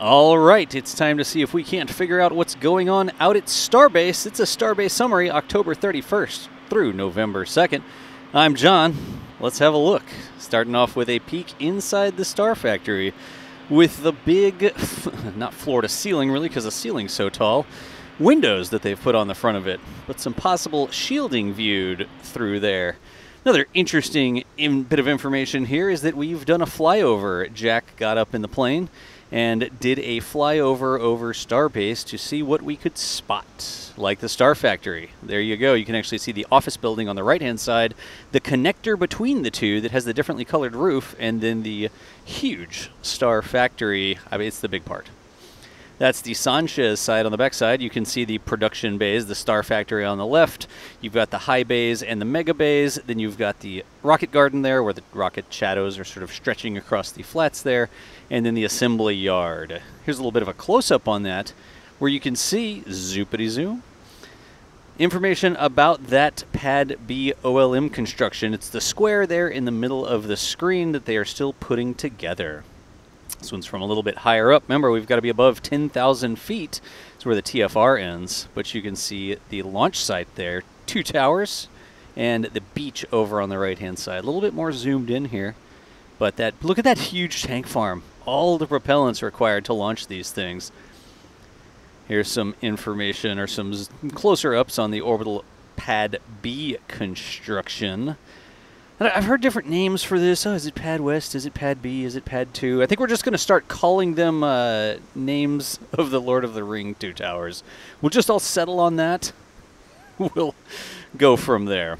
All right, it's time to see if we can't figure out what's going on out at Starbase. It's a Starbase summary, October 31st through November 2nd. I'm John. Let's have a look. Starting off with a peek inside the Star Factory with the big, not floor to ceiling really, because the ceiling's so tall, windows that they've put on the front of it, but some possible shielding viewed through there. Another interesting in, bit of information here is that we've done a flyover. Jack got up in the plane and did a flyover over Starbase to see what we could spot, like the Star Factory. There you go. You can actually see the office building on the right hand side, the connector between the two that has the differently colored roof, and then the huge Star Factory. I mean, it's the big part. That's the Sanchez side on the back side. You can see the production bays, the Star Factory on the left. You've got the high bays and the mega bays. Then you've got the rocket garden there where the rocket shadows are sort of stretching across the flats there. And then the assembly yard. Here's a little bit of a close-up on that where you can see, zoopity zoo information about that Pad B OLM construction. It's the square there in the middle of the screen that they are still putting together. This one's from a little bit higher up. Remember, we've got to be above 10,000 feet. That's where the TFR ends. But you can see the launch site there, two towers, and the beach over on the right-hand side. A little bit more zoomed in here. But that look at that huge tank farm. All the propellants required to launch these things. Here's some information or some closer ups on the orbital pad B construction. I've heard different names for this. Oh, is it Pad West? Is it Pad B? Is it Pad 2? I think we're just going to start calling them uh, names of the Lord of the Ring Two Towers. We'll just all settle on that. we'll go from there.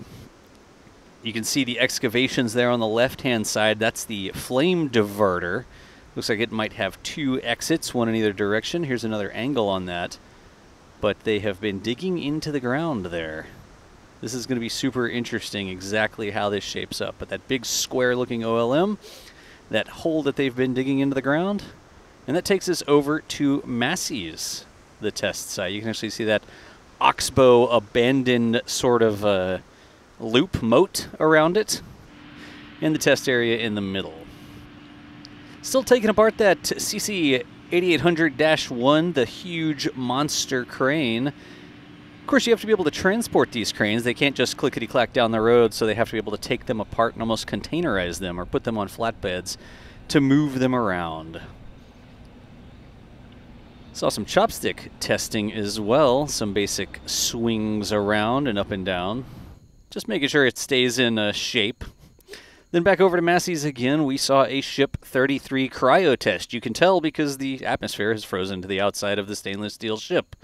You can see the excavations there on the left-hand side. That's the flame diverter. Looks like it might have two exits, one in either direction. Here's another angle on that. But they have been digging into the ground there. This is going to be super interesting exactly how this shapes up. But that big square looking OLM, that hole that they've been digging into the ground, and that takes us over to Massey's, the test site. You can actually see that oxbow abandoned sort of uh, loop moat around it, and the test area in the middle. Still taking apart that CC 8800-1, the huge monster crane. Of course, you have to be able to transport these cranes. They can't just clickety-clack down the road, so they have to be able to take them apart and almost containerize them or put them on flatbeds to move them around. Saw some chopstick testing as well, some basic swings around and up and down. Just making sure it stays in uh, shape. Then back over to Massey's again, we saw a Ship 33 cryo test. You can tell because the atmosphere has frozen to the outside of the stainless steel ship.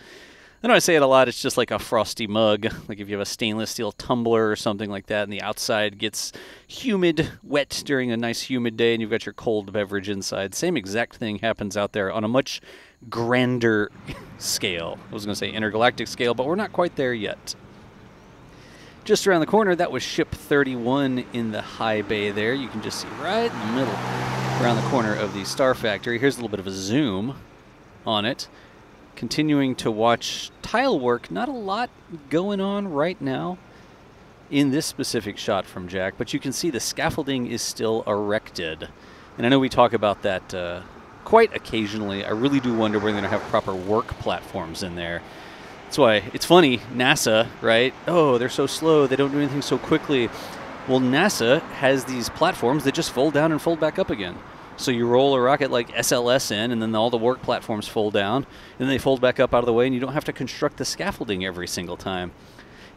I know I say it a lot. It's just like a frosty mug. Like if you have a stainless steel tumbler or something like that, and the outside gets humid, wet during a nice humid day, and you've got your cold beverage inside. Same exact thing happens out there on a much grander scale. I was going to say intergalactic scale, but we're not quite there yet. Just around the corner, that was Ship 31 in the high bay there. You can just see right in the middle, around the corner of the Star Factory. Here's a little bit of a zoom on it continuing to watch tile work. Not a lot going on right now in this specific shot from Jack, but you can see the scaffolding is still erected. And I know we talk about that uh, quite occasionally. I really do wonder when they're going to have proper work platforms in there. That's why it's funny, NASA, right? Oh, they're so slow. They don't do anything so quickly. Well, NASA has these platforms that just fold down and fold back up again. So you roll a rocket like SLS in, and then all the work platforms fold down, and then they fold back up out of the way, and you don't have to construct the scaffolding every single time.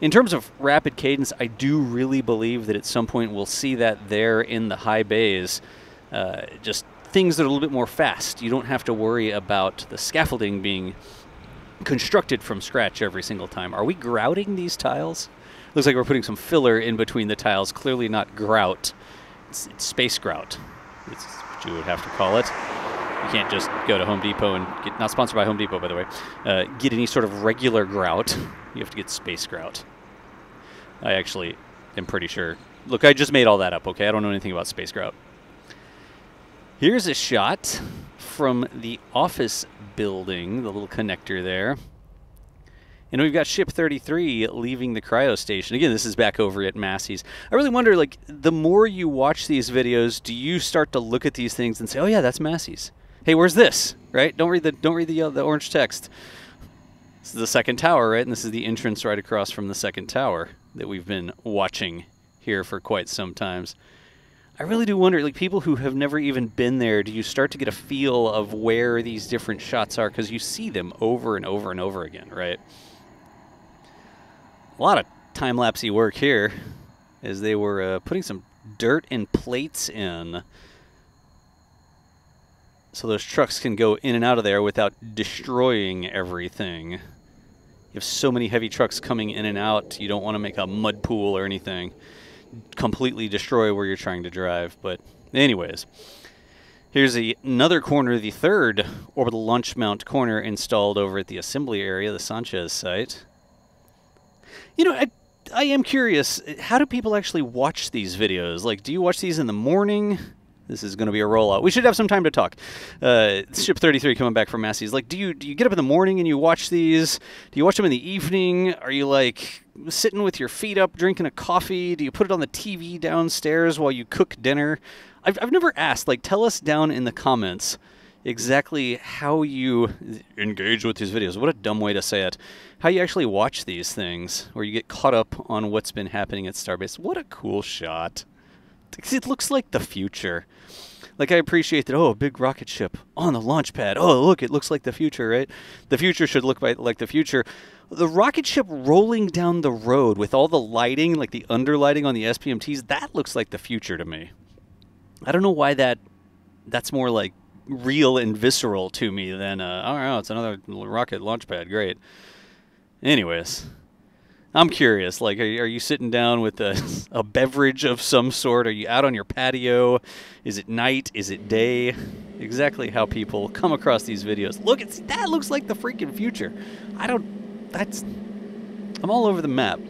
In terms of rapid cadence, I do really believe that at some point we'll see that there in the high bays. Uh, just things that are a little bit more fast. You don't have to worry about the scaffolding being constructed from scratch every single time. Are we grouting these tiles? Looks like we're putting some filler in between the tiles. Clearly not grout. It's, it's space grout. It's you would have to call it. You can't just go to Home Depot and get, not sponsored by Home Depot, by the way, uh, get any sort of regular grout. You have to get space grout. I actually am pretty sure. Look, I just made all that up, okay? I don't know anything about space grout. Here's a shot from the office building, the little connector there. And we've got Ship 33 leaving the cryo station. Again, this is back over at Massey's. I really wonder, like, the more you watch these videos, do you start to look at these things and say, oh, yeah, that's Massey's? Hey, where's this? right? Don't read the don't read the uh, the orange text. This is the second tower, right? And this is the entrance right across from the second tower that we've been watching here for quite some times. I really do wonder, like people who have never even been there, do you start to get a feel of where these different shots are because you see them over and over and over again, right? A lot of time lapsey work here, as they were uh, putting some dirt and plates in, so those trucks can go in and out of there without destroying everything. You have so many heavy trucks coming in and out, you don't want to make a mud pool or anything completely destroy where you're trying to drive. But anyways, here's another corner, the third orbital launch mount corner installed over at the assembly area, the Sanchez site. You know, I, I am curious, how do people actually watch these videos? Like, do you watch these in the morning? This is going to be a rollout. We should have some time to talk. Uh, Ship 33 coming back from Massey's. Like, do you do you get up in the morning and you watch these? Do you watch them in the evening? Are you like sitting with your feet up, drinking a coffee? Do you put it on the TV downstairs while you cook dinner? I've I've never asked. Like, tell us down in the comments exactly how you engage with these videos. What a dumb way to say it. How you actually watch these things, where you get caught up on what's been happening at Starbase. What a cool shot. It looks like the future. Like I appreciate that. Oh, a big rocket ship on the launch pad. Oh, look, it looks like the future, right? The future should look like the future. The rocket ship rolling down the road with all the lighting, like the underlighting on the SPMTs, that looks like the future to me. I don't know why that. That's more like real and visceral to me than. Uh, oh, no, it's another rocket launch pad. Great. Anyways, I'm curious. Like, are you, sitting down with a, a beverage of some sort? Are you out on your patio? Is it night? Is it day? Exactly how people come across these videos. Look, it's that looks like the freaking future. I don't. That's. I'm all over the map.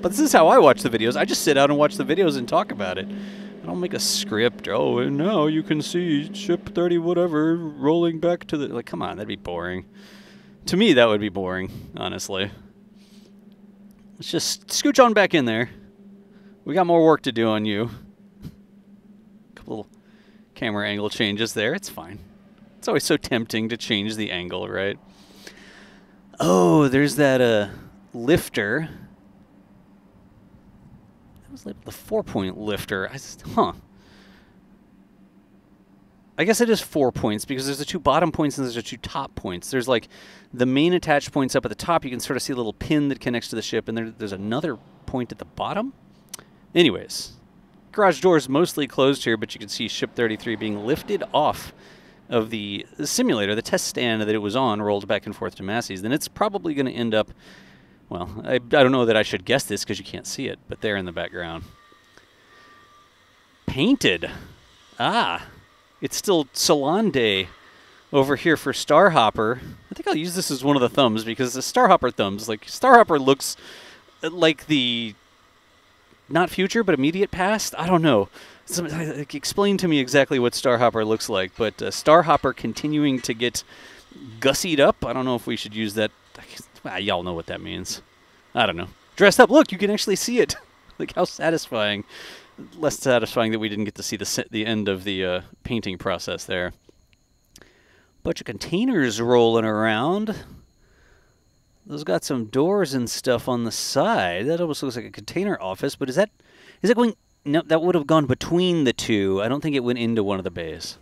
But this is how I watch the videos. I just sit out and watch the videos and talk about it. I don't make a script. Oh, and now you can see ship 30 whatever rolling back to the. Like, come on, that'd be boring. To me, that would be boring, honestly. Let's just scooch on back in there. We got more work to do on you. A Couple camera angle changes there. It's fine. It's always so tempting to change the angle, right? Oh, there's that uh, lifter. Was like the four-point lifter. I just, huh. I guess it is four points because there's the two bottom points and there's the two top points. There's like the main attached points up at the top. You can sort of see a little pin that connects to the ship, and there, there's another point at the bottom. Anyways, garage door is mostly closed here, but you can see ship 33 being lifted off of the simulator, the test stand that it was on, rolled back and forth to Massey's. Then it's probably going to end up, well, I, I don't know that I should guess this because you can't see it, but there in the background. Painted. Ah, it's still Salon Day over here for Starhopper. I think I'll use this as one of the thumbs because the Starhopper thumbs, like Starhopper looks like the not future but immediate past. I don't know. Some, like, explain to me exactly what Starhopper looks like, but uh, Starhopper continuing to get gussied up. I don't know if we should use that. Ah, y'all know what that means. I don't know. Dressed up. Look, you can actually see it. like how satisfying less satisfying that we didn't get to see the the end of the uh, painting process there. Bunch of containers rolling around. Those got some doors and stuff on the side. That almost looks like a container office, but is that is that going? No, that would have gone between the two. I don't think it went into one of the bays.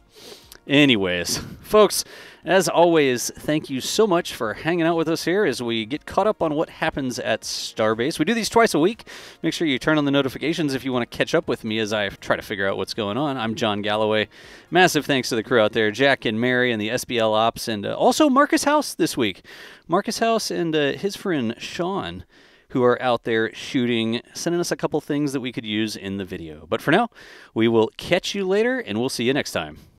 Anyways, folks, as always, thank you so much for hanging out with us here as we get caught up on what happens at Starbase. We do these twice a week. Make sure you turn on the notifications if you want to catch up with me as I try to figure out what's going on. I'm John Galloway. Massive thanks to the crew out there, Jack and Mary and the SBL Ops, and uh, also Marcus House this week. Marcus House and uh, his friend Sean who are out there shooting, sending us a couple things that we could use in the video. But for now, we will catch you later, and we'll see you next time.